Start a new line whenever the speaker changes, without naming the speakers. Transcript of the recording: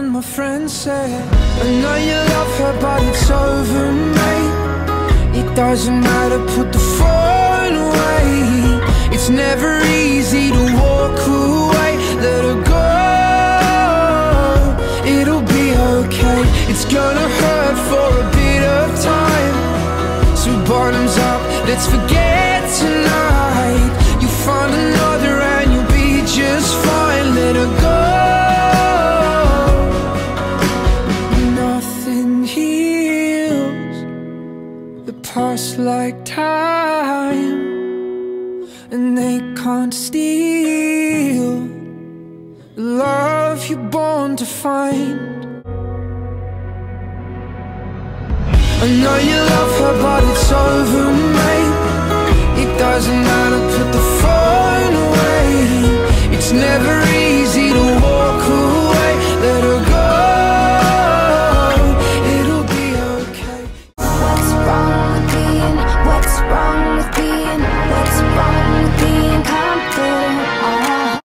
my friend said I know you love her but it's over mate. It doesn't matter put the phone away. It's never easy to walk away. Let her go. It'll be okay. It's gonna hurt for a bit of time. So bottoms up, let's forget tossed like time And they can't steal The love you're born to find. I know you love her but it's over, mate. It doesn't matter, put the phone away. It's never